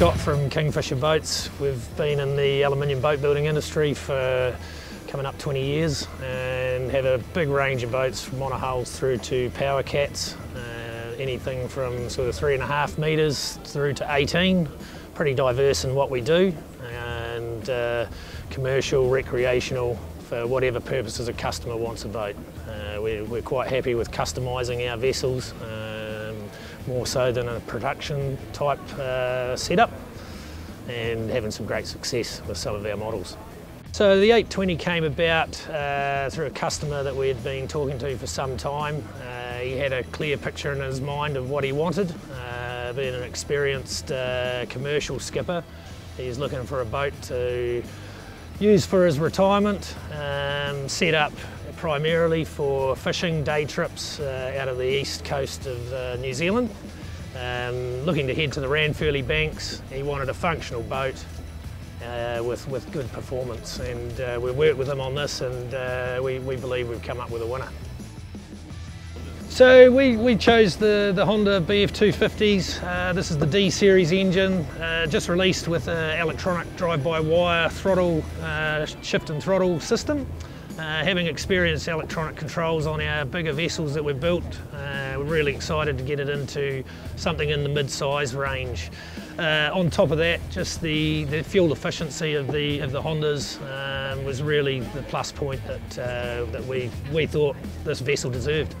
Scott from Kingfisher Boats. We've been in the aluminium boat building industry for coming up 20 years and have a big range of boats from monohulls through to power cats, uh, anything from sort of three and a half metres through to 18. Pretty diverse in what we do and uh, commercial, recreational, for whatever purposes a customer wants a boat. Uh, we're, we're, quite happy with customising our vessels, um, more so than a production type uh, setup, and having some great success with some of our models. So the 820 came about uh, through a customer that we had been talking to for some time. Uh, he had a clear picture in his mind of what he wanted, uh, being an experienced uh, commercial skipper. He's looking for a boat to use for his retirement, um, set up primarily for fishing day trips uh, out of the east coast of uh, New Zealand. Um, looking to head to the Ranfurly banks, he wanted a functional boat uh, with, with good performance and uh, we worked with him on this and uh, we, we believe we've come up with a winner. So we, we chose the, the Honda BF250s. Uh, this is the D series engine, uh, just released with an electronic drive-by-wire throttle, uh, shift and throttle system. Uh, having experienced electronic controls on our bigger vessels that we've built, uh, we're really excited to get it into something in the mid-size range. Uh, on top of that, just the, the fuel efficiency of the of the Hondas um, was really the plus point that that we we thought this vessel deserved.